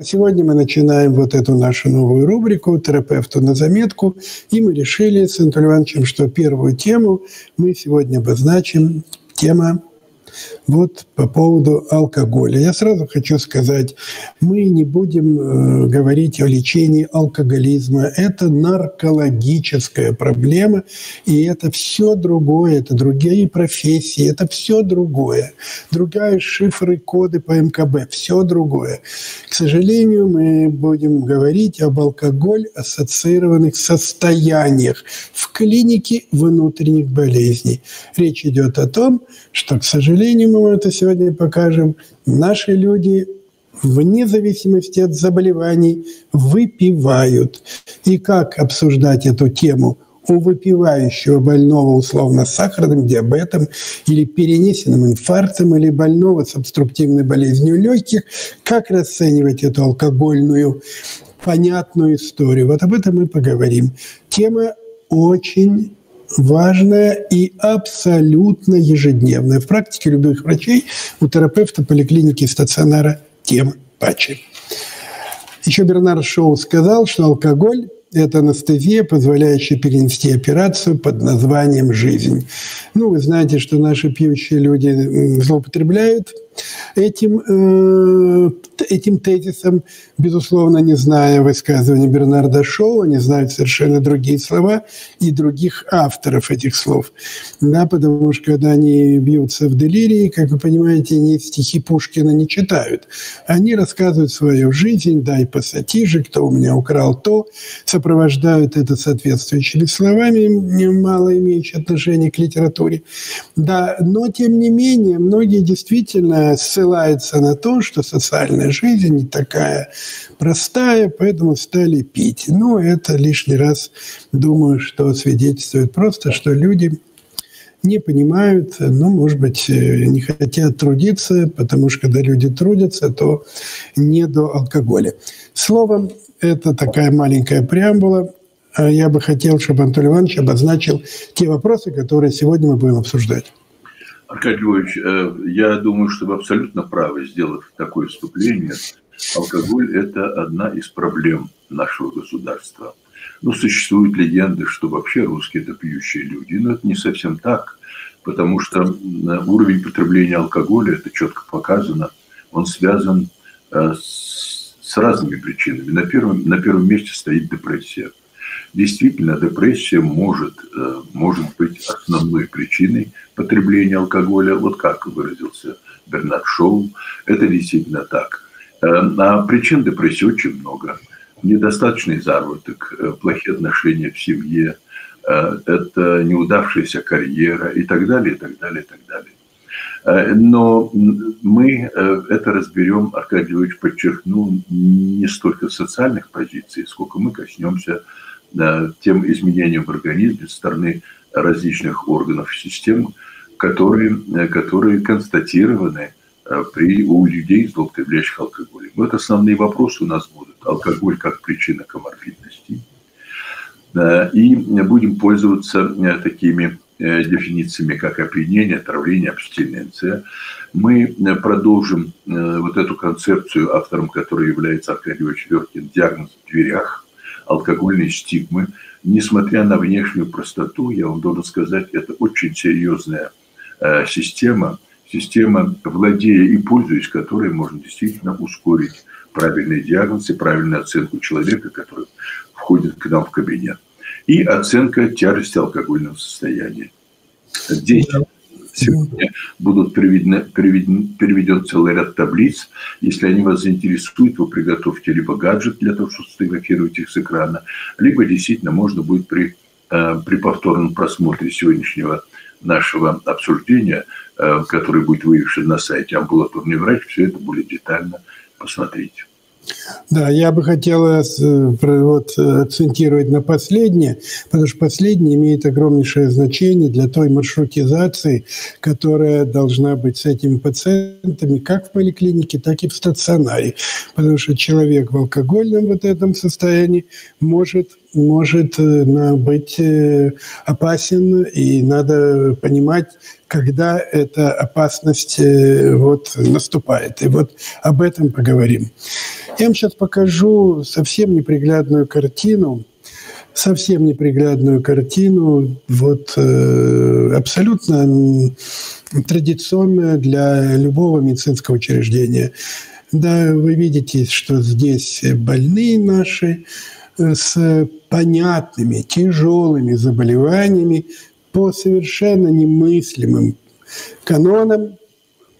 Сегодня мы начинаем вот эту нашу новую рубрику «Терапевту на заметку», и мы решили с Анатолием Ивановичем, что первую тему мы сегодня обозначим. Тема вот по поводу алкоголя. Я сразу хочу сказать, мы не будем э, говорить о лечении алкоголизма. Это наркологическая проблема, и это все другое, это другие профессии, это все другое. Другая шифры, коды по МКБ, все другое. К сожалению, мы будем говорить об алкоголь ассоциированных состояниях в клинике внутренних болезней. Речь идет о том, что, к сожалению, мы это сегодня покажем, наши люди вне зависимости от заболеваний выпивают. И как обсуждать эту тему у выпивающего больного условно сахарным диабетом или перенесенным инфарктом или больного с обструктивной болезнью легких, как расценивать эту алкогольную понятную историю. Вот об этом мы поговорим. Тема очень важная и абсолютно ежедневная. В практике любых врачей у терапевта поликлиники и стационара тем паче. Еще Бернард Шоу сказал, что алкоголь – это анестезия, позволяющая перенести операцию под названием «жизнь». Ну, вы знаете, что наши пьющие люди злоупотребляют этим, э, этим тезисом, безусловно, не зная высказывания Бернарда Шоу, они знают совершенно другие слова и других авторов этих слов. Да, потому что когда они бьются в делирии, как вы понимаете, они стихи Пушкина не читают. Они рассказывают свою жизнь, дай пассатижи, кто у меня украл то, сопровождают это соответствующими словами, мало имеющие отношение к литературе. Да, но тем не менее, многие действительно с ссылается на то, что социальная жизнь не такая простая, поэтому стали пить. Ну, это лишний раз, думаю, что свидетельствует просто, что люди не понимают, ну, может быть, не хотят трудиться, потому что когда люди трудятся, то не до алкоголя. Словом, это такая маленькая преамбула. А я бы хотел, чтобы Анатолий Иванович обозначил те вопросы, которые сегодня мы будем обсуждать. Аркадий Львович, э, я думаю, что вы абсолютно правы, сделав такое вступление. Алкоголь – это одна из проблем нашего государства. Ну, существуют легенды, что вообще русские – это пьющие люди. Но это не совсем так, потому что уровень потребления алкоголя, это четко показано, он связан э, с разными причинами. На первом, на первом месте стоит депрессия. Действительно, депрессия может, э, может быть основной причиной потребления алкоголя. Вот как выразился Бернард Шоу, это действительно так. А причин депрессии очень много. Недостаточный заработок, э, плохие отношения в семье, это неудавшаяся карьера и так далее, и так далее, и так далее. Но мы это разберем, Аркадий Ильич подчеркнул, не столько социальных позиций, сколько мы коснемся тем изменениям в организме со стороны различных органов и систем, которые, которые констатированы э, при, у людей, злоупотребляющих алкоголем. Вот основные вопросы у нас будут. Алкоголь как причина коморбидности. Э, и будем пользоваться э, такими дефинициями, как опьянение, отравление, абстиненция. Мы продолжим вот эту концепцию, автором которой является Аркадий Веркин, диагноз в дверях – алкогольной стигмы. Несмотря на внешнюю простоту, я вам должен сказать, это очень серьезная э, система, система, владея и пользуясь которой можно действительно ускорить правильный диагноз и правильную оценку человека, который входит к нам в кабинет. И оценка тяжести алкогольного состояния. Здесь Сегодня будут приведены, приведен, приведен целый ряд таблиц. Если они вас заинтересуют, вы приготовьте либо гаджет для того, чтобы сфотографировать их с экрана, либо действительно можно будет при, э, при повторном просмотре сегодняшнего нашего обсуждения, э, который будет вывешен на сайте «Амбулаторный врач», все это более детально посмотреть. Да, я бы хотела э, вот, акцентировать на последнее, потому что последнее имеет огромнейшее значение для той маршрутизации, которая должна быть с этими пациентами как в поликлинике, так и в стационаре. Потому что человек в алкогольном вот этом состоянии может может э, быть э, опасен, и надо понимать, когда эта опасность вот наступает. И вот об этом поговорим. Я вам сейчас покажу совсем неприглядную картину, совсем неприглядную картину, вот э, абсолютно традиционная для любого медицинского учреждения. Да, вы видите, что здесь больные наши э, с понятными, тяжелыми заболеваниями по совершенно немыслимым канонам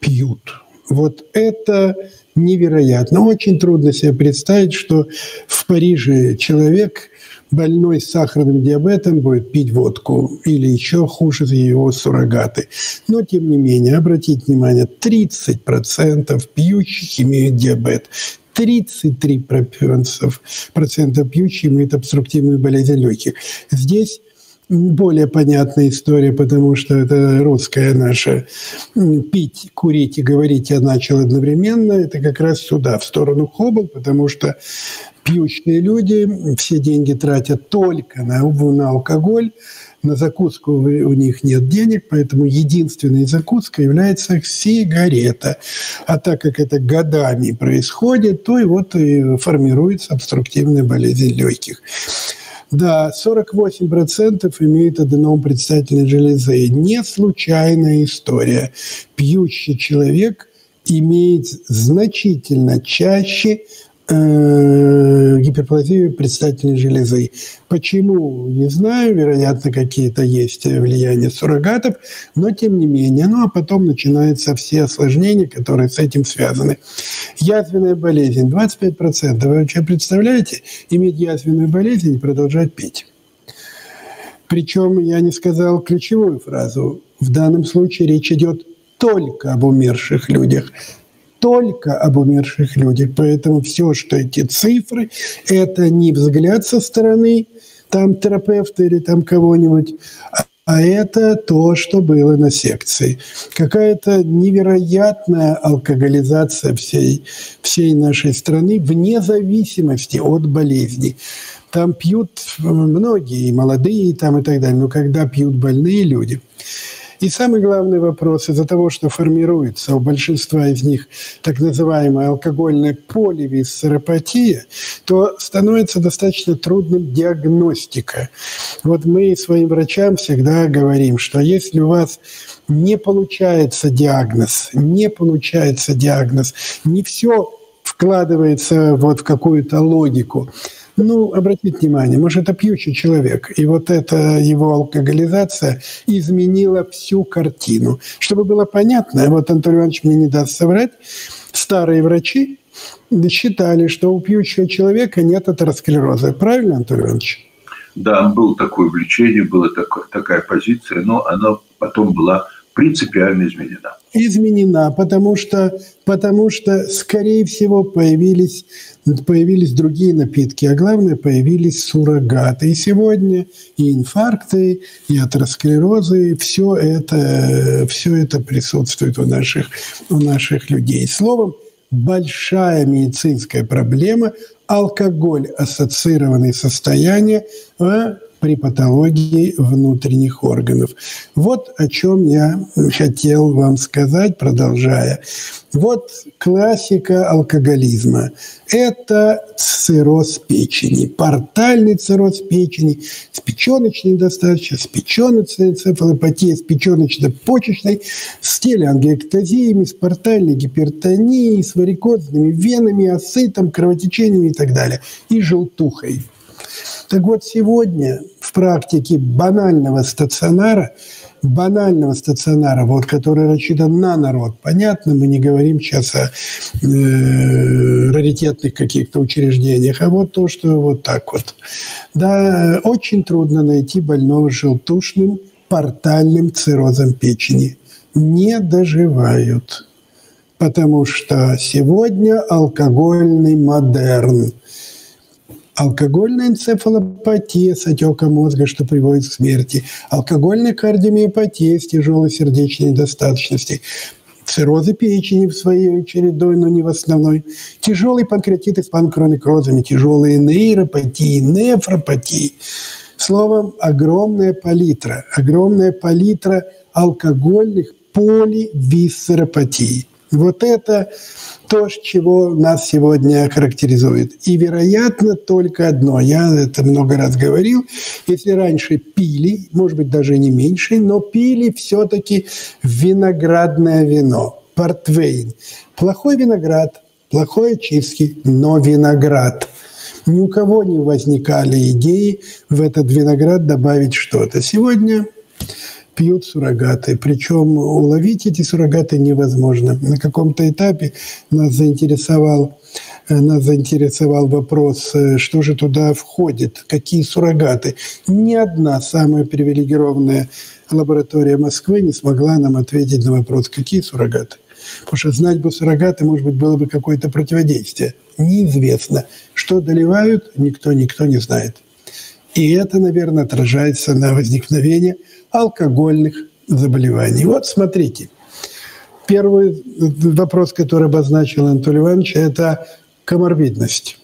пьют. Вот это невероятно. Очень трудно себе представить, что в Париже человек больной с сахарным диабетом будет пить водку или еще хуже его суррогаты. Но, тем не менее, обратите внимание, 30% пьющих имеют диабет. 33% процентов пьющих имеют обструктивную болезнь легких. Здесь более понятная история, потому что это русская наша пить, курить и говорить я начал одновременно. Это как раз сюда, в сторону Хоббл, потому что пьющие люди все деньги тратят только на, на алкоголь, на закуску у них нет денег, поэтому единственной закуской является сигарета. А так как это годами происходит, то и вот и формируется обструктивная болезнь легких. Да, 48% имеют аденом предстательной железы. Не случайная история. Пьющий человек имеет значительно чаще гиперплазию предстательной железы. Почему, не знаю, вероятно, какие-то есть влияния суррогатов, но тем не менее. Ну, а потом начинаются все осложнения, которые с этим связаны. Язвенная болезнь, 25%. Вы вообще представляете, иметь язвенную болезнь и продолжать пить? Причем я не сказал ключевую фразу. В данном случае речь идет только об умерших людях только об умерших людях. Поэтому все, что эти цифры, это не взгляд со стороны там терапевта или там кого-нибудь, а это то, что было на секции. Какая-то невероятная алкоголизация всей, всей нашей страны вне зависимости от болезней. Там пьют многие, и молодые там и так далее, но когда пьют больные люди – и самый главный вопрос из-за того, что формируется у большинства из них так называемая алкогольная поливисцеропатия, то становится достаточно трудным диагностика. Вот мы своим врачам всегда говорим, что если у вас не получается диагноз, не получается диагноз, не все вкладывается вот в какую-то логику, ну, обратите внимание, может, это пьющий человек, и вот эта его алкоголизация изменила всю картину. Чтобы было понятно, вот Антон Иванович мне не даст соврать, старые врачи считали, что у пьющего человека нет атеросклероза. Правильно, Антон Иванович? Да, было такое влечение, была такая позиция, но она потом была принципиально изменена. Изменена, потому что, потому что скорее всего, появились, появились другие напитки, а главное, появились суррогаты. И сегодня и инфаркты, и атеросклерозы, все это, все это присутствует у наших, у наших людей. Словом, большая медицинская проблема – алкоголь ассоциированные состояния а при патологии внутренних органов. Вот о чем я хотел вам сказать, продолжая. Вот классика алкоголизма. Это цирроз печени, портальный цирроз печени, с печеночной недостаточностью, с печеночной энцефалопатией, с печеночно-почечной, с телеангиэктазиями, с портальной гипертонией, с варикозными венами, асцитом, кровотечениями и так далее, и желтухой. Так вот, сегодня в практике банального стационара, банального стационара, вот, который рассчитан на народ, понятно, мы не говорим сейчас о э, раритетных каких-то учреждениях, а вот то, что вот так вот. Да, очень трудно найти больного желтушным портальным циррозом печени. Не доживают потому что сегодня алкогольный модерн. Алкогольная энцефалопатия с отеком мозга, что приводит к смерти. Алкогольная кардиомиопатия с тяжелой сердечной недостаточностью. Циррозы печени в своей чередой, но не в основной. Тяжелый панкреатит с панкронекрозами, тяжелые нейропатии, нефропатии. Словом, огромная палитра, огромная палитра алкогольных поливисцеропатий. Вот это то, чего нас сегодня характеризует. И, вероятно, только одно. Я это много раз говорил. Если раньше пили, может быть, даже не меньше, но пили все-таки виноградное вино, портвейн. Плохой виноград, плохой очистки, но виноград. Ни у кого не возникали идеи в этот виноград добавить что-то. Сегодня пьют суррогаты. Причем уловить эти суррогаты невозможно. На каком-то этапе нас заинтересовал э, нас заинтересовал вопрос, э, что же туда входит, какие суррогаты. Ни одна самая привилегированная лаборатория Москвы не смогла нам ответить на вопрос, какие суррогаты. Потому что знать бы суррогаты, может быть, было бы какое-то противодействие. Неизвестно. Что доливают, никто, никто не знает. И это, наверное, отражается на возникновении алкогольных заболеваний. Вот смотрите. Первый вопрос, который обозначил Анатолий Иванович, это коморбидность.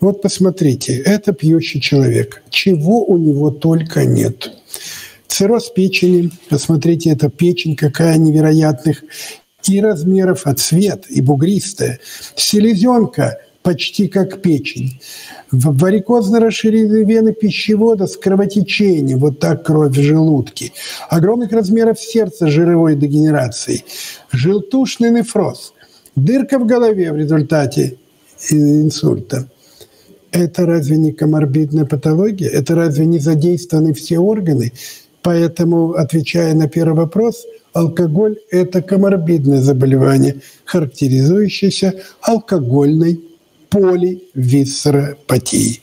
Вот посмотрите, это пьющий человек. Чего у него только нет. Цирроз печени, посмотрите, это печень какая невероятных и размеров, а цвет, и бугристая. Селезенка почти как печень. Варикозное расширение вены пищевода с кровотечением, вот так кровь в желудке. Огромных размеров сердца жировой дегенерацией. Желтушный нефроз. Дырка в голове в результате инсульта. Это разве не коморбидная патология? Это разве не задействованы все органы? Поэтому, отвечая на первый вопрос, алкоголь – это коморбидное заболевание, характеризующееся алкогольной поливисцеропатии.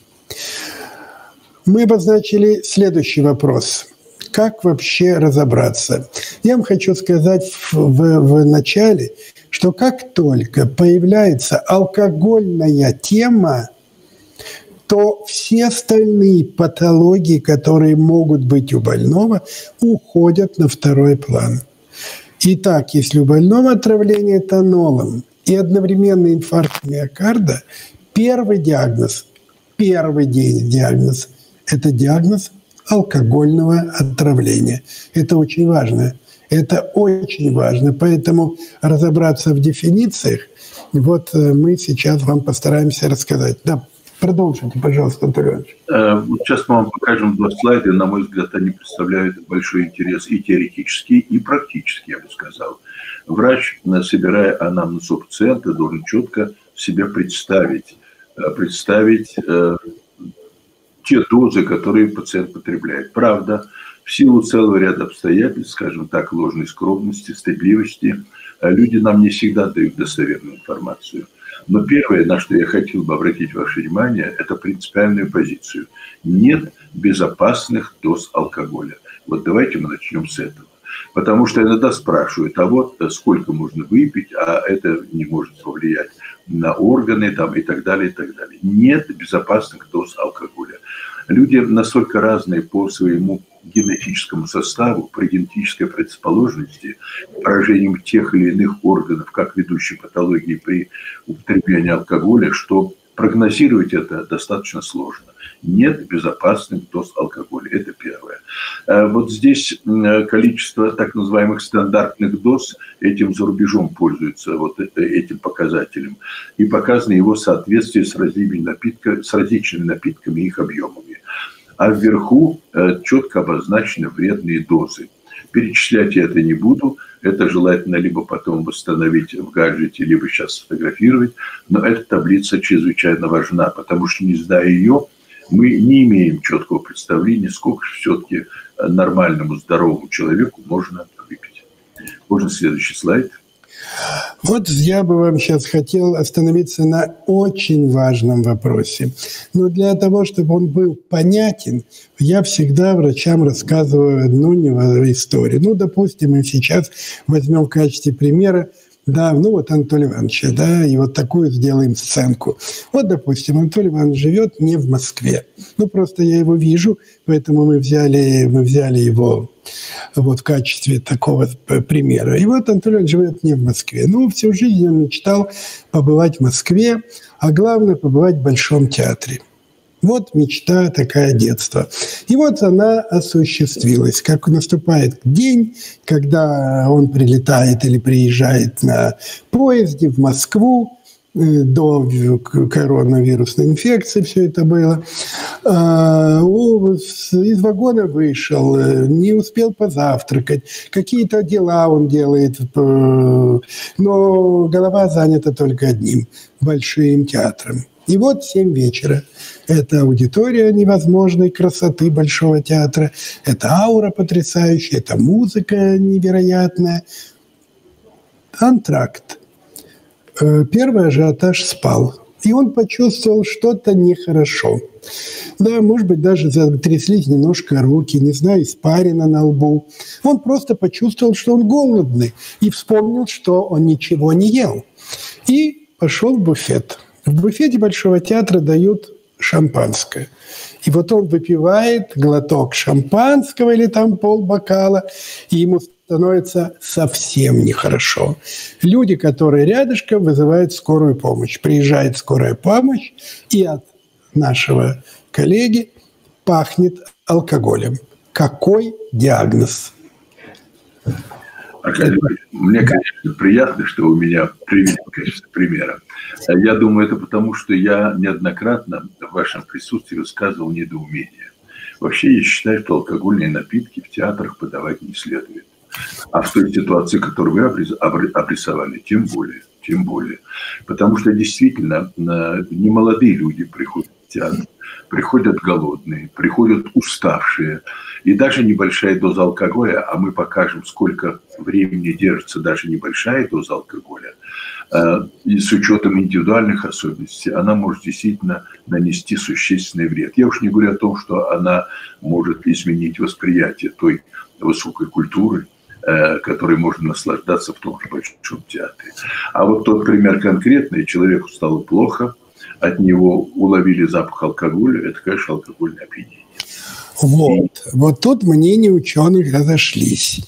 Мы обозначили следующий вопрос. Как вообще разобраться? Я вам хочу сказать в, в, в начале, что как только появляется алкогольная тема, то все остальные патологии, которые могут быть у больного, уходят на второй план. Итак, если у больного отравление этанолом, и одновременный инфаркт миокарда, первый диагноз, первый диагноз – это диагноз алкогольного отравления. Это очень важно. Это очень важно. Поэтому разобраться в дефинициях, вот э, мы сейчас вам постараемся рассказать. Да, Продолжите, пожалуйста, Антон Иванович. Э, сейчас мы вам покажем два слайда. На мой взгляд, они представляют большой интерес и теоретический, и практический, я бы сказал. Врач, э, собирая анамнез у пациента, должен четко себе представить, э, представить те дозы, которые пациент потребляет. Правда, в силу целого ряда обстоятельств, скажем так, ложной скромности, стыдливости, люди нам не всегда дают достоверную информацию. Но первое, на что я хотел бы обратить ваше внимание, это принципиальную позицию. Нет безопасных доз алкоголя. Вот давайте мы начнем с этого. Потому что иногда спрашивают, а вот сколько можно выпить, а это не может повлиять на органы там, и так далее, и так далее. Нет безопасных доз алкоголя. Люди настолько разные по своему генетическому составу, при генетической предрасположенности, поражением тех или иных органов, как ведущей патологии при употреблении алкоголя, что прогнозировать это достаточно сложно. Нет безопасных доз алкоголя. Это первое. Э, вот здесь количество так называемых стандартных доз этим за рубежом пользуется, вот э, этим показателем. И показано его соответствие с напитка, с различными напитками и их объемами а вверху э, четко обозначены вредные дозы. Перечислять я это не буду, это желательно либо потом восстановить в гаджете, либо сейчас сфотографировать, но эта таблица чрезвычайно важна, потому что не зная ее, мы не имеем четкого представления, сколько все-таки нормальному, здоровому человеку можно выпить. Можно следующий слайд – вот я бы вам сейчас хотел остановиться на очень важном вопросе. Но для того, чтобы он был понятен, я всегда врачам рассказываю одну историю. Ну, допустим, мы сейчас возьмем в качестве примера да, ну вот Анатолий Иванович, да, и вот такую сделаем сценку. Вот, допустим, Анатолий Иванович живет не в Москве. Ну, просто я его вижу, поэтому мы взяли, мы взяли его вот в качестве такого примера. И вот Анатолий Иванович живет не в Москве. Ну, всю жизнь он мечтал побывать в Москве, а главное, побывать в Большом театре. Вот мечта такая детства. И вот она осуществилась. Как наступает день, когда он прилетает или приезжает на поезде в Москву, Э, до коронавирусной инфекции все это было. А, из вагона вышел, э, не успел позавтракать, какие-то дела он делает, э, но голова занята только одним – большим театром. И вот 7 вечера. Это аудитория невозможной красоты Большого театра, это аура потрясающая, это музыка невероятная. Антракт – Э, первый ажиотаж спал. И он почувствовал что-то нехорошо. Да, может быть, даже затряслись немножко руки, не знаю, испарина на лбу. Он просто почувствовал, что он голодный, и вспомнил, что он ничего не ел. И пошел в буфет. В буфете Большого театра дают шампанское. И вот он выпивает глоток шампанского или там пол бокала, и ему становится совсем нехорошо. Люди, которые рядышком, вызывают скорую помощь. Приезжает скорая помощь, и от нашего коллеги пахнет алкоголем. Какой диагноз? Мне, конечно, приятно, что у меня в качестве примера. Я думаю, это потому, что я неоднократно в вашем присутствии высказывал недоумение. Вообще, я считаю, что алкогольные напитки в театрах подавать не следует. А в той ситуации, которую вы обрисовали, тем более, тем более. Потому что действительно не молодые люди приходят в театр, приходят голодные, приходят уставшие. И даже небольшая доза алкоголя, а мы покажем, сколько времени держится даже небольшая доза алкоголя, э, и с учетом индивидуальных особенностей, она может действительно нанести существенный вред. Я уж не говорю о том, что она может изменить восприятие той высокой культуры, Э, которой можно наслаждаться в том же Большом театре. А вот тот пример конкретный, человеку стало плохо, от него уловили запах алкоголя, это, конечно, алкогольное опьянение. Вот. Вот тут мнения ученых разошлись.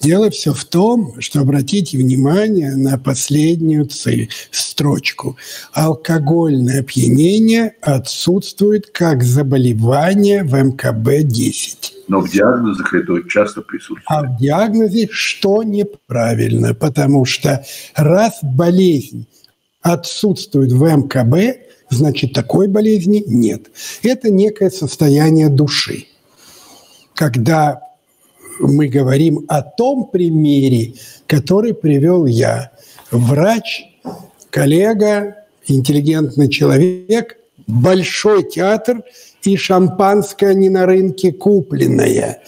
Дело все в том, что обратите внимание на последнюю цель, строчку. Алкогольное опьянение отсутствует как заболевание в МКБ-10. Но в диагнозах это часто присутствует. А в диагнозе что неправильно? Потому что раз болезнь отсутствует в МКБ, значит, такой болезни нет. Это некое состояние души. Когда мы говорим о том примере, который привел я. Врач, коллега, интеллигентный человек, большой театр и шампанское не на рынке купленное.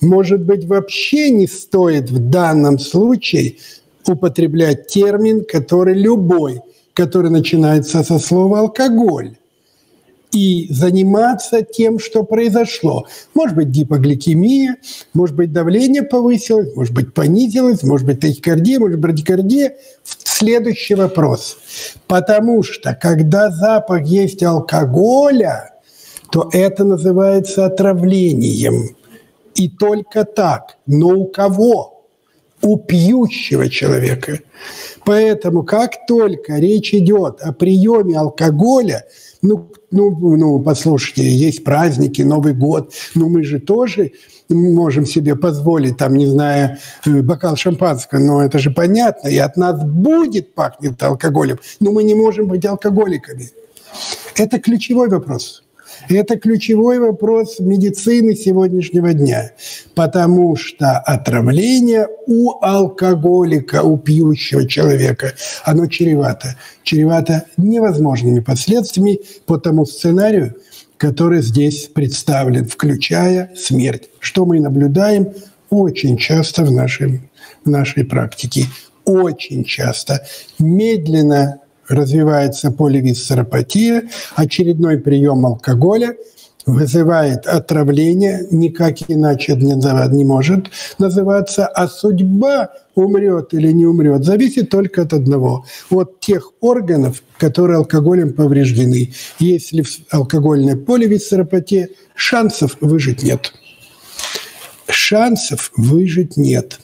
Может быть, вообще не стоит в данном случае употреблять термин, который любой, который начинается со слова алкоголь и заниматься тем, что произошло. Может быть, гипогликемия, может быть, давление повысилось, может быть, понизилось, может быть, тахикардия, может быть, брадикардия. Следующий вопрос. Потому что, когда запах есть алкоголя, то это называется отравлением. И только так. Но у кого? У пьющего человека. Поэтому, как только речь идет о приеме алкоголя, ну, ну, ну, послушайте, есть праздники, Новый год, но мы же тоже можем себе позволить, там, не знаю, э, бокал шампанского, но это же понятно, и от нас будет пахнет алкоголем, но мы не можем быть алкоголиками. Это ключевой вопрос. Это ключевой вопрос медицины сегодняшнего дня, потому что отравление у алкоголика, у пьющего человека, оно чревато. Чревато невозможными последствиями по тому сценарию, который здесь представлен, включая смерть, что мы наблюдаем очень часто в нашей, в нашей практике. Очень часто. Медленно развивается поливисцеропатия, очередной прием алкоголя вызывает отравление, никак иначе не, может называться, а судьба умрет или не умрет, зависит только от одного. От тех органов, которые алкоголем повреждены. Если алкогольная поливисцеропатия, шансов выжить нет. Шансов выжить нет.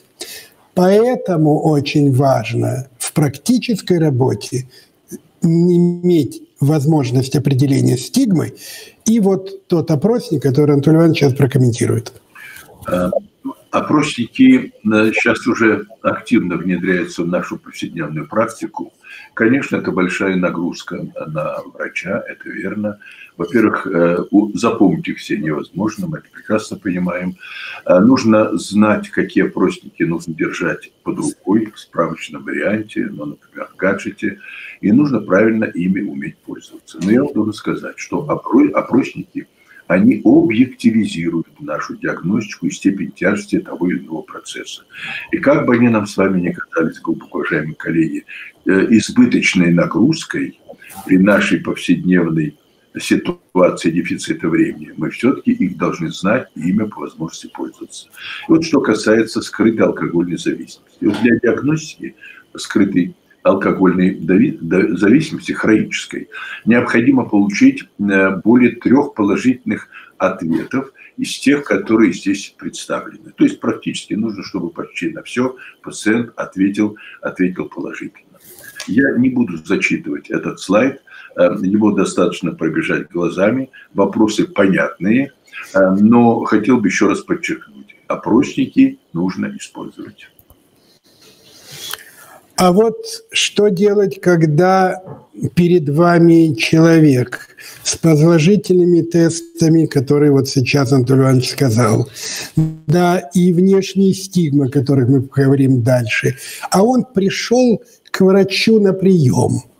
Поэтому очень важно в практической работе иметь возможность определения стигмы, и вот тот опросник, который Анатолий Иванович сейчас прокомментирует. Опросники сейчас э, уже активно внедряются в нашу повседневную практику. Конечно, это большая нагрузка на врача, это верно. Во-первых, э, запомнить их все невозможно, мы это прекрасно понимаем. Э, нужно знать, какие опросники нужно держать под рукой в справочном варианте, ну, например, в гаджете, и нужно правильно ими уметь пользоваться. Но я вам должен сказать, что опросники, они объективизируют нашу диагностику и степень тяжести того или иного процесса. И как бы они нам с вами не казались, глубоко уважаемые коллеги, э, избыточной нагрузкой при нашей повседневной ситуации дефицита времени, мы все-таки их должны знать и ими по возможности пользоваться. И вот что касается скрытой алкогольной зависимости. вот для диагностики скрытой алкогольной зависимости, хронической, необходимо получить э, более трех положительных ответов из тех, которые здесь представлены. То есть практически нужно, чтобы почти на все пациент ответил, ответил положительно. Я не буду зачитывать этот слайд, Э, его достаточно пробежать глазами, вопросы понятные, э, но хотел бы еще раз подчеркнуть, опросники нужно использовать. А вот что делать, когда перед вами человек с положительными тестами, которые вот сейчас Анатолий Иванович сказал, да, и внешние стигмы, о которых мы поговорим дальше, а он пришел к врачу на прием –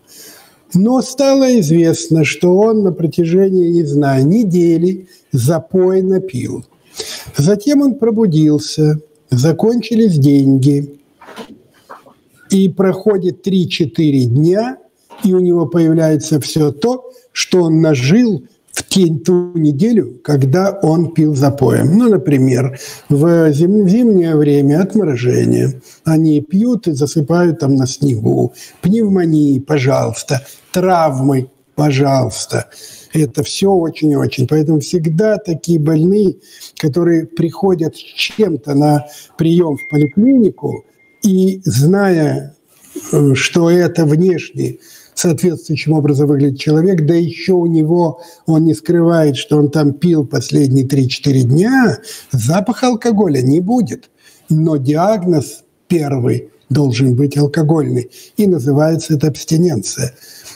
но стало известно, что он на протяжении, не знаю, недели запойно пил. Затем он пробудился, закончились деньги, и проходит 3-4 дня, и у него появляется все то, что он нажил – в тень ту неделю, когда он пил запоем. Ну, например, в зим, зимнее время отморожение. Они пьют и засыпают там на снегу. Пневмонии, пожалуйста. Травмы, пожалуйста. Это все очень-очень. Поэтому всегда такие больные, которые приходят с чем-то на прием в поликлинику, и зная, э, что это внешне соответствующим образом выглядит человек, да еще у него, он не скрывает, что он там пил последние 3-4 дня, запаха алкоголя не будет. Но диагноз первый должен быть алкогольный. И называется это абстиненция.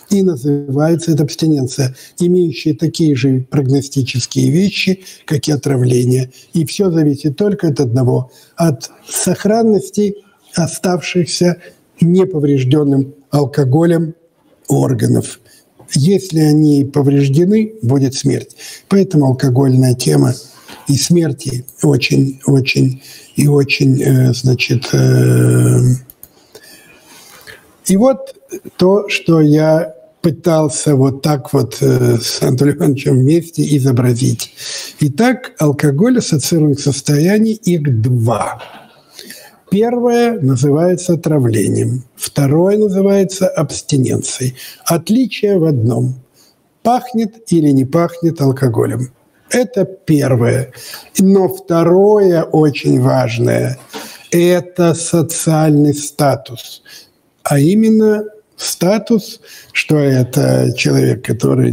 И называется это абстиненция, имеющая такие же прогностические вещи, как и отравление. И все зависит только от одного, от сохранности оставшихся неповрежденным алкоголем органов. Если они повреждены, будет смерть. Поэтому алкогольная тема и смерти очень, очень и очень, э, значит, э, и вот то, что я пытался вот так вот э, с Анатолием Ивановичем вместе изобразить. Итак, алкоголь ассоциируем состояние их два – Первое называется отравлением, второе называется абстиненцией. Отличие в одном – пахнет или не пахнет алкоголем. Это первое. Но второе очень важное – это социальный статус, а именно статус, что это человек, который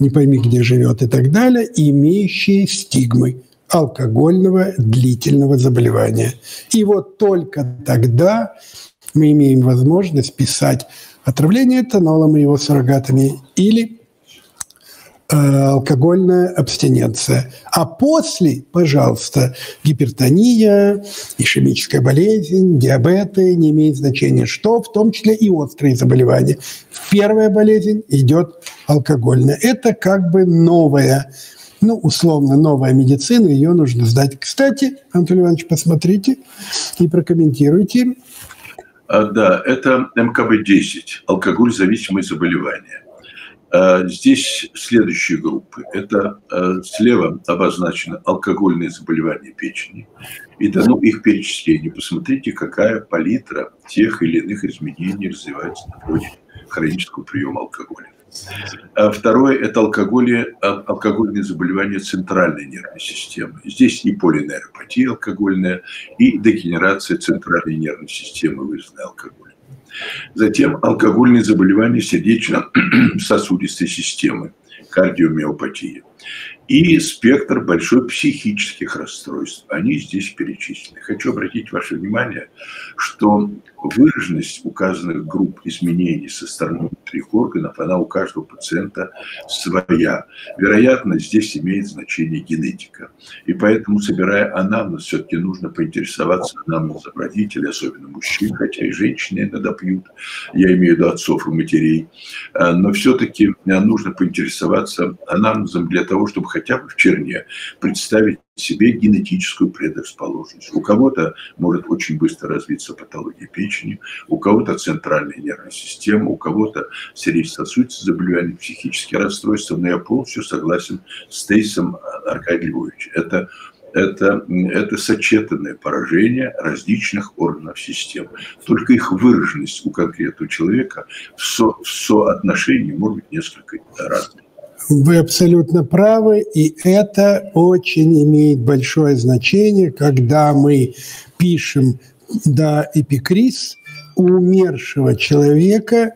не пойми где живет и так далее, имеющий стигмы – алкогольного длительного заболевания. И вот только тогда мы имеем возможность писать отравление этанолом и его суррогатами или э, алкогольная абстиненция. А после, пожалуйста, гипертония, ишемическая болезнь, диабеты, не имеет значения что, в том числе и острые заболевания. Первая болезнь идет алкогольная. Это как бы новая ну, условно, новая медицина, ее нужно сдать. Кстати, Анатолий Иванович, посмотрите и прокомментируйте. А, да, это МКБ-10, алкоголь-зависимые заболевания. А, здесь следующие группы. Это а, слева обозначено алкогольные заболевания печени. И дано их перечисление. Посмотрите, какая палитра тех или иных изменений развивается на фоне хронического приема алкоголя. А второе – это алкоголь, а, алкогольные заболевания центральной нервной системы. Здесь и полинейропатия алкогольная, и дегенерация центральной нервной системы, вызванная алкоголем. Затем алкогольные заболевания сердечно-сосудистой системы, кардиомиопатия и спектр большой психических расстройств. Они здесь перечислены. Хочу обратить ваше внимание, что выраженность указанных групп изменений со стороны внутренних органов, она у каждого пациента своя. Вероятно, здесь имеет значение генетика. И поэтому, собирая анамнез, все-таки нужно поинтересоваться анамнезом родителей, особенно мужчин, хотя и женщины иногда пьют, я имею в виду отцов и матерей. А, но все-таки нужно поинтересоваться анамнезом для того, чтобы хотя бы в черне представить себе генетическую предрасположенность. У кого-то может очень быстро развиться патология печени, у кого-то центральная нервная система, у кого-то сердечно-сосудистые заболевания, психические расстройства. Но я полностью согласен с Тейсом Аркадьевичем Львовичем. Это это, это сочетанное поражение различных органов системы. Только их выраженность у конкретного человека в, со, в соотношении может быть несколько разной. Вы абсолютно правы, и это очень имеет большое значение, когда мы пишем «да эпикриз» умершего человека,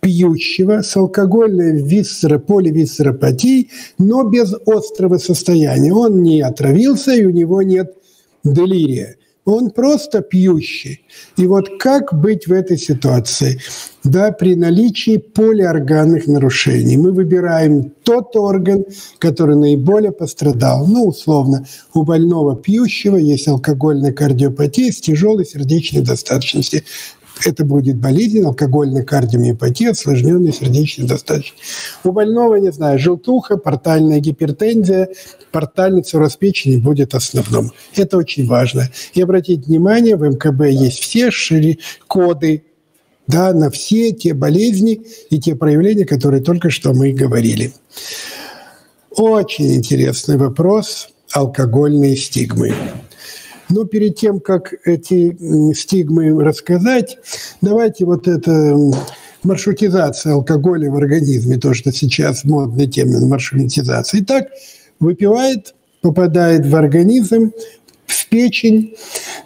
пьющего с алкогольной висцеро, поливисцеропатией, но без острого состояния. Он не отравился, и у него нет делирия он просто пьющий. И вот как быть в этой ситуации? Да, при наличии полиорганных нарушений мы выбираем тот орган, который наиболее пострадал. Ну, условно, у больного пьющего есть алкогольная кардиопатия с тяжелой сердечной достаточностью это будет болезнь, алкогольная кардиомиопатия, осложненная сердечной достаточностью. У больного, не знаю, желтуха, портальная гипертензия, портальный цирроз печени будет основным. Это очень важно. И обратить внимание, в МКБ есть все коды да, на все те болезни и те проявления, которые только что мы говорили. Очень интересный вопрос – алкогольные стигмы. Но перед тем, как эти стигмы рассказать, давайте вот это маршрутизация алкоголя в организме, то, что сейчас модный термин маршрутизация. Итак, выпивает, попадает в организм, в печень.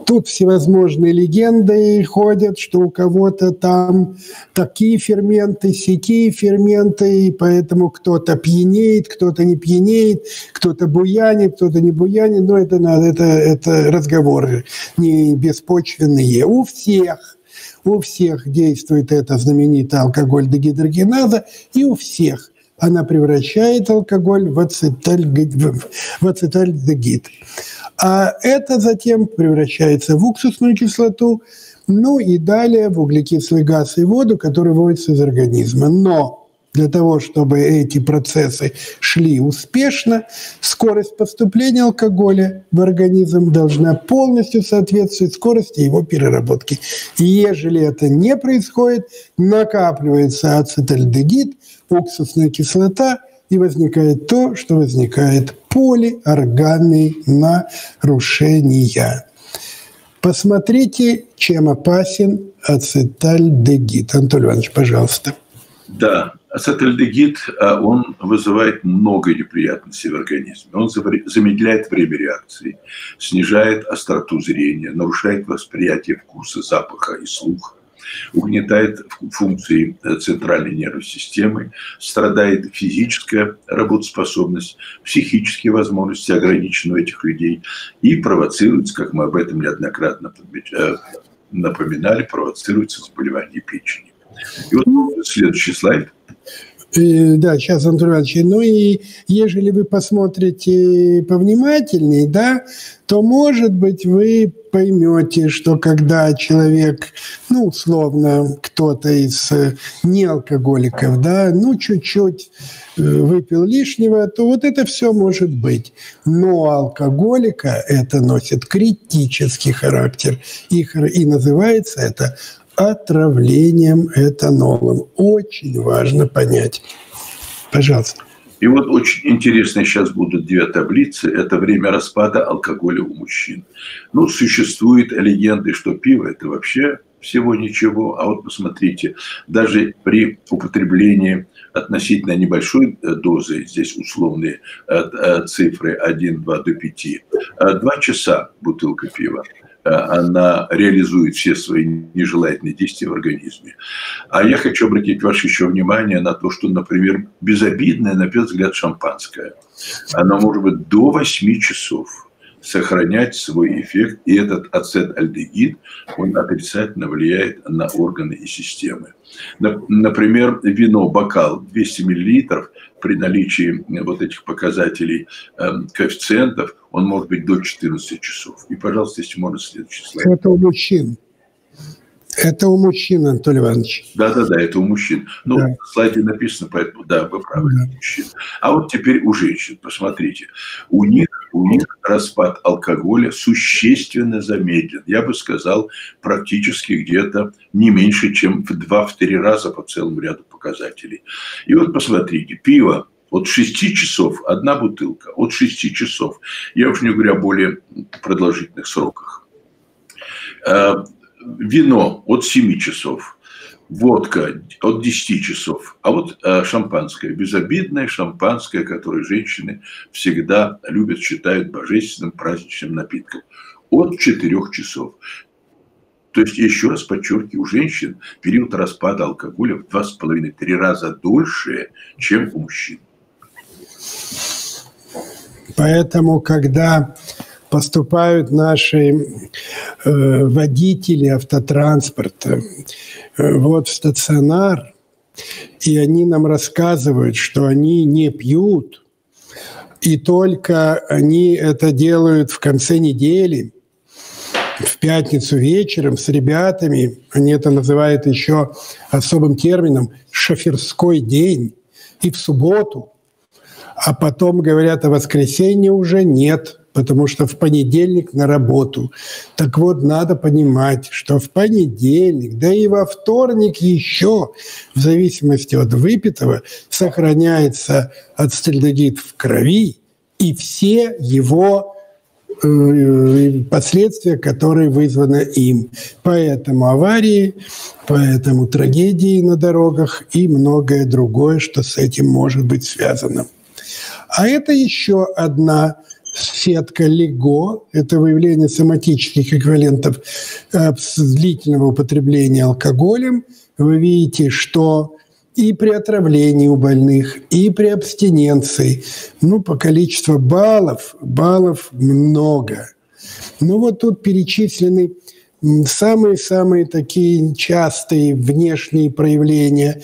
Тут всевозможные легенды ходят, что у кого-то там такие ферменты, сякие ферменты, и поэтому кто-то пьянеет, кто-то не пьянеет, кто-то буянит, кто-то не буянит. Но это, надо, это, это разговоры не беспочвенные. У всех у всех действует эта знаменитая алкоголь дегидрогеназа, и у всех она превращает алкоголь в ацетальдегид. В ацетальдегид. А это затем превращается в уксусную кислоту, ну и далее в углекислый газ и воду, который выводится из организма. Но для того, чтобы эти процессы шли успешно, скорость поступления алкоголя в организм должна полностью соответствовать скорости его переработки. И ежели это не происходит, накапливается ацетальдегид, уксусная кислота, и возникает то, что возникает полиорганные нарушения. Посмотрите, чем опасен ацетальдегид. Антон Иванович, пожалуйста. Да, ацетальдегид, а, он вызывает много неприятностей в организме. Он замедляет время реакции, снижает остроту зрения, нарушает восприятие вкуса, запаха и слуха угнетает функции э, центральной нервной системы, страдает физическая работоспособность, психические возможности ограничены у этих людей и провоцируется, как мы об этом неоднократно э, напоминали, провоцируется заболевание печени. И вот следующий слайд – да, сейчас, Антон Иванович. Ну и ежели вы посмотрите повнимательнее, да, то, может быть, вы поймете, что когда человек, ну, условно, кто-то из э, неалкоголиков, да, ну, чуть-чуть э, выпил лишнего, то вот это все может быть. Но алкоголика это носит критический характер. И, и называется это отравлением этанолом. Очень важно понять. Пожалуйста. И вот очень интересно сейчас будут две таблицы. Это время распада алкоголя у мужчин. Ну, существуют легенды, что пиво – это вообще всего ничего. А вот посмотрите, даже при употреблении относительно небольшой э, дозы, здесь условные э, э, цифры 1, 2 до 5, 2 часа бутылка пива она реализует все свои нежелательные действия в организме. А я хочу обратить ваше еще внимание на то, что, например, безобидное, на первый взгляд, шампанское, оно может быть до 8 часов сохранять свой эффект, и этот ацетальдегид, он отрицательно влияет на органы и системы. Например, вино, бокал 200 мл при наличии вот этих показателей эм, коэффициентов, он может быть до 14 часов. И, пожалуйста, если можно, следующий слайд. Это у мужчин. Это у мужчин, Анатолий Иванович. Да-да-да, это у мужчин. Ну, да. на слайде написано, поэтому, да, вы правы, да. мужчин. А вот теперь у женщин, посмотрите. У них, у них распад алкоголя существенно замедлен. Я бы сказал, практически где-то не меньше, чем в 2-3 раза по целому ряду показателей. И вот посмотрите, пиво от 6 часов одна бутылка, от 6 часов. Я уж не говорю о более продолжительных сроках э, вино от 7 часов, водка от 10 часов, а вот э, шампанское, безобидное шампанское, которое женщины всегда любят, считают божественным праздничным напитком, от 4 часов. То есть, еще раз подчеркиваю, у женщин период распада алкоголя в 2,5-3 раза дольше, чем у мужчин. Поэтому, когда поступают наши э, водители автотранспорта. Э, вот в стационар, и они нам рассказывают, что они не пьют, и только они это делают в конце недели, в пятницу вечером с ребятами, они это называют еще особым термином «шоферской день», и в субботу, а потом говорят, о воскресенье уже нет – потому что в понедельник на работу. Так вот, надо понимать, что в понедельник, да и во вторник еще, в зависимости от выпитого, сохраняется ацетальдегид в крови и все его э, последствия, которые вызваны им. Поэтому аварии, поэтому трагедии на дорогах и многое другое, что с этим может быть связано. А это еще одна сетка ЛИГО – это выявление соматических эквивалентов э, длительного употребления алкоголем. Вы видите, что и при отравлении у больных, и при абстиненции, ну, по количеству баллов, баллов много. Ну, вот тут перечислены самые-самые такие частые внешние проявления,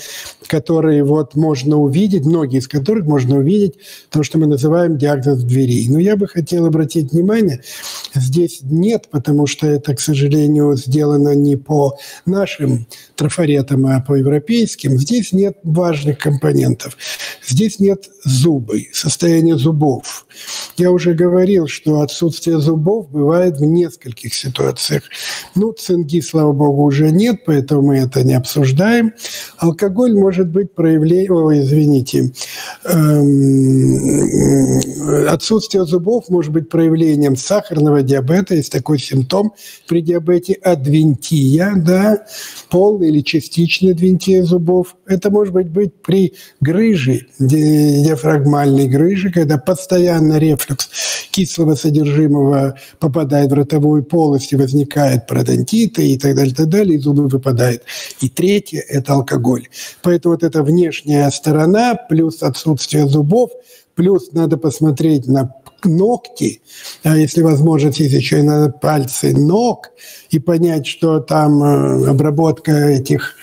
которые вот можно увидеть, многие из которых можно увидеть, то, что мы называем диагноз дверей. Но я бы хотел обратить внимание, здесь нет, потому что это, к сожалению, сделано не по нашим трафаретам, а по европейским. Здесь нет важных компонентов. Здесь нет зубы, состояние зубов. Я уже говорил, что отсутствие зубов бывает в нескольких ситуациях. Ну, цинги, слава богу, уже нет, поэтому мы это не обсуждаем. Алкоголь может быть проявлением, ой, извините, эм, отсутствие зубов может быть проявлением сахарного диабета, есть такой симптом при диабете адвентия, да, полная или частичная адвентия зубов. Это может быть, быть при грыже, диафрагмальной грыже, когда постоянно рефлюкс кислого содержимого попадает в ротовую полость и возникает пародонтиты и так далее, и так далее, и зубы выпадают. И третье – это алкоголь. Поэтому вот эта внешняя сторона плюс отсутствие зубов, плюс надо посмотреть на ногти, а если возможность есть еще и на пальцы ног, и понять, что там э, обработка этих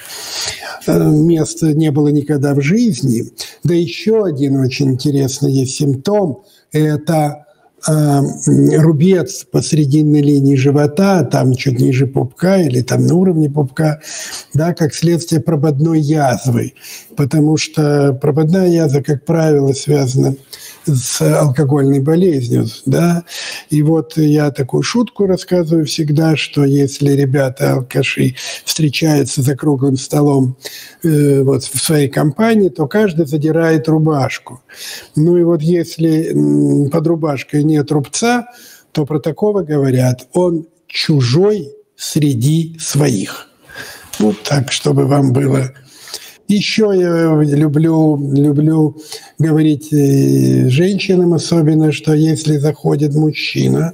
э, мест не было никогда в жизни. Да еще один очень интересный есть симптом – это рубец посрединной линии живота, там чуть ниже пупка или там на уровне пупка, да, как следствие прободной язвы. Потому что прободная язва, как правило, связана с алкогольной болезнью, да. И вот я такую шутку рассказываю всегда, что если ребята алкаши встречаются за круглым столом э, вот в своей компании, то каждый задирает рубашку. Ну и вот если под рубашкой нет рубца, то про такого говорят, он чужой среди своих. Вот так, чтобы вам было еще я люблю, люблю говорить э, женщинам особенно, что если заходит мужчина,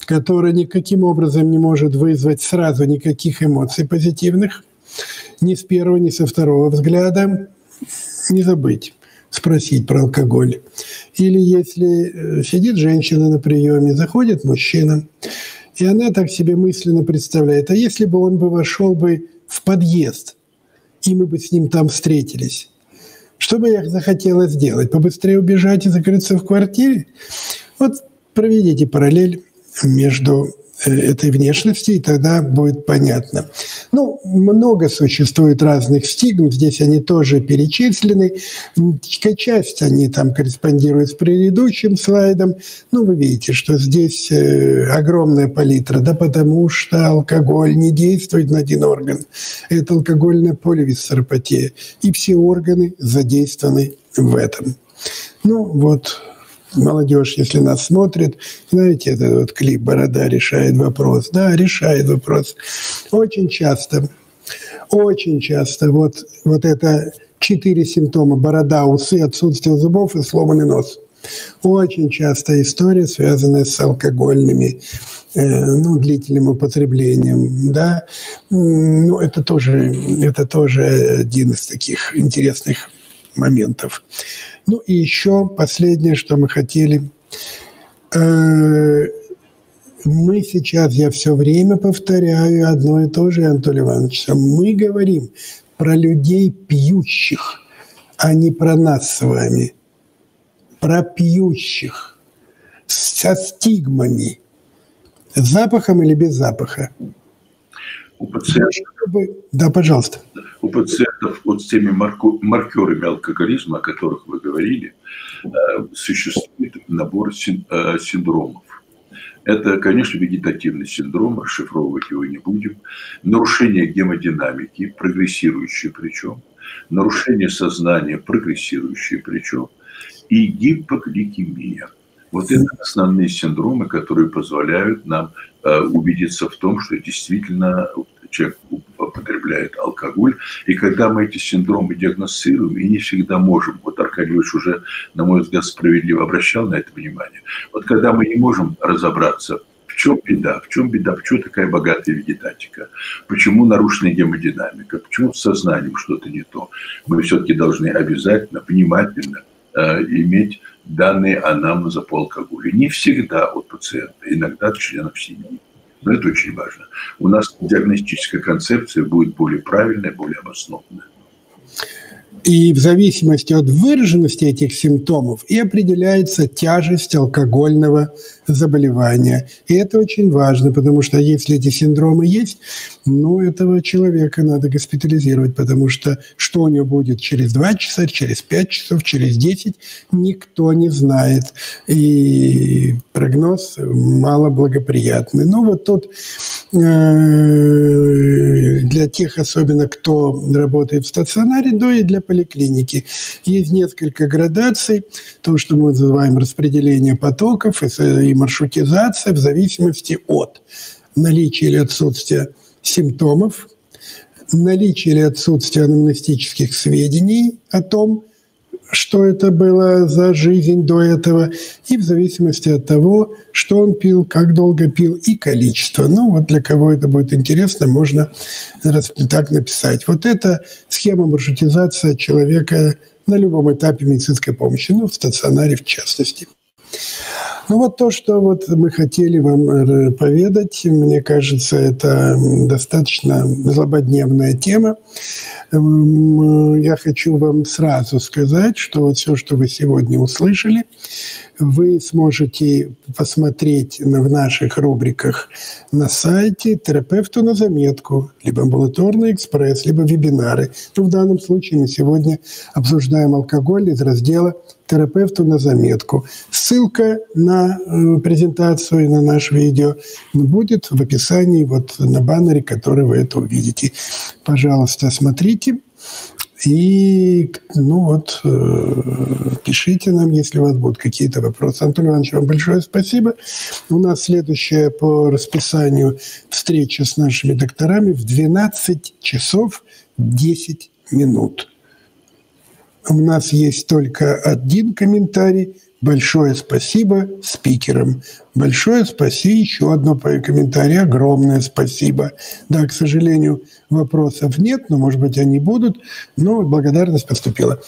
которая никаким образом не может вызвать сразу никаких эмоций позитивных, ни с первого, ни со второго взгляда, не забыть спросить про алкоголь. Или если э, сидит женщина на приеме, заходит мужчина, и она так себе мысленно представляет, а если бы он бы вошел бы в подъезд, и мы бы с ним там встретились, что бы я захотела сделать? Побыстрее убежать и закрыться в квартире? Вот проведите параллель между этой внешности, и тогда будет понятно. Ну, много существует разных стигм, здесь они тоже перечислены. Часть они там корреспондируют с предыдущим слайдом. Ну, вы видите, что здесь э, огромная палитра, да потому что алкоголь не действует на один орган. Это алкогольная поливисцеропатия. И все органы задействованы в этом. Ну, вот молодежь, если нас смотрит, знаете, этот вот клип «Борода решает вопрос». Да, решает вопрос. Очень часто, очень часто вот, вот это четыре симптома – борода, усы, отсутствие зубов и сломанный нос. Очень часто история, связанная с алкогольными э, ну, длительным употреблением, да, ну, это тоже, это тоже один из таких интересных моментов. Ну и еще последнее, что мы хотели. Э, мы сейчас, я все время повторяю одно и то же, Анатолий Иванович, мы говорим про людей пьющих, а не про нас с вами. Про пьющих со стигмами. С запахом или без запаха? У пациентов, да, пожалуйста. У пациентов вот с теми маркерами алкоголизма, о которых вы говорили, э, существует набор э, синдромов. Это, конечно, вегетативный синдром, расшифровывать его не будем. Нарушение гемодинамики, прогрессирующее причем. Нарушение сознания, прогрессирующее причем. И гипогликемия. Вот это основные синдромы, которые позволяют нам убедиться в том, что действительно человек употребляет алкоголь. И когда мы эти синдромы диагностируем, и не всегда можем, вот Аркадьевич уже, на мой взгляд, справедливо обращал на это внимание, вот когда мы не можем разобраться, в чем беда, в чем беда, почему такая богатая вегетатика, почему нарушена гемодинамика, почему с сознанием что-то не то, мы все-таки должны обязательно, внимательно э, иметь данные анамнеза по алкоголю. Не всегда от пациента, иногда от членов семьи. Но это очень важно. У нас диагностическая концепция будет более правильная, более обоснованная. И в зависимости от выраженности этих симптомов и определяется тяжесть алкогольного заболевания. И это очень важно, потому что если эти синдромы есть, ну, этого человека надо госпитализировать, потому что что у него будет через 2 часа, через 5 часов, через 10, никто не знает. И прогноз малоблагоприятный. Ну, вот тут э, для тех, особенно кто работает в стационаре, да и для поликлиники, есть несколько градаций, то, что мы называем распределение потоков и маршрутизация в зависимости от наличия или отсутствия симптомов, наличие или отсутствие анамнестических сведений о том, что это было за жизнь до этого, и в зависимости от того, что он пил, как долго пил и количество. Ну, вот для кого это будет интересно, можно так написать. Вот это схема маршрутизации человека на любом этапе медицинской помощи, ну, в стационаре в частности. Ну вот то, что вот мы хотели вам э, поведать, мне кажется, это достаточно злободневная тема. Эм, я хочу вам сразу сказать, что вот все, что вы сегодня услышали, вы сможете посмотреть в наших рубриках на сайте терапевту на заметку, либо амбулаторный экспресс, либо вебинары. Ну, в данном случае мы сегодня обсуждаем алкоголь из раздела терапевту на заметку. Ссылка на э, презентацию и на наше видео будет в описании, вот на баннере, который вы это увидите. Пожалуйста, смотрите. И, ну вот, э, пишите нам, если у вас будут какие-то вопросы. Антон Иванович, вам большое спасибо. У нас следующая по расписанию встреча с нашими докторами в 12 часов 10 минут. У нас есть только один комментарий Большое спасибо спикерам. Большое спасибо. Еще одно комментарий. Огромное спасибо. Да, к сожалению, вопросов нет, но, может быть, они будут. Но благодарность поступила.